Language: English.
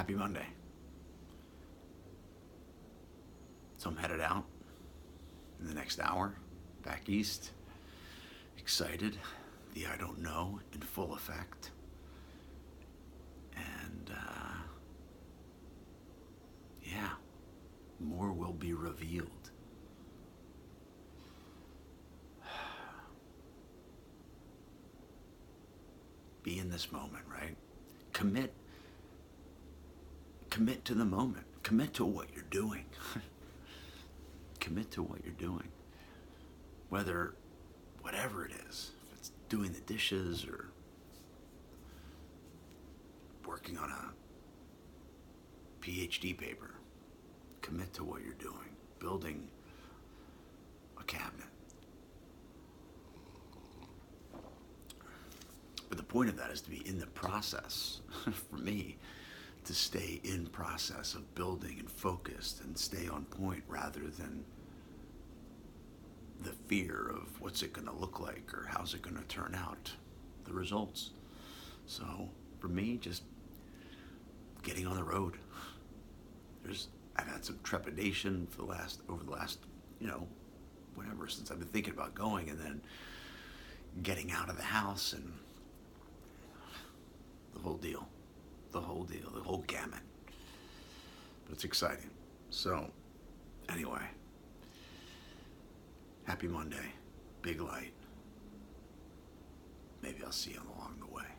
Happy Monday. So I'm headed out in the next hour, back east. Excited. The I don't know in full effect. And, uh, yeah, more will be revealed. Be in this moment, right? Commit commit to the moment. Commit to what you're doing. commit to what you're doing. Whether, whatever it is, if it's doing the dishes or working on a PhD paper, commit to what you're doing. Building a cabinet. But the point of that is to be in the process, for me, to stay in process of building and focused and stay on point rather than the fear of what's it going to look like or how's it going to turn out, the results. So for me, just getting on the road. There's I've had some trepidation for the last over the last you know whatever since I've been thinking about going and then getting out of the house and the whole deal the whole deal, the whole gamut. But it's exciting. So, anyway, happy Monday. Big light. Maybe I'll see you along the way.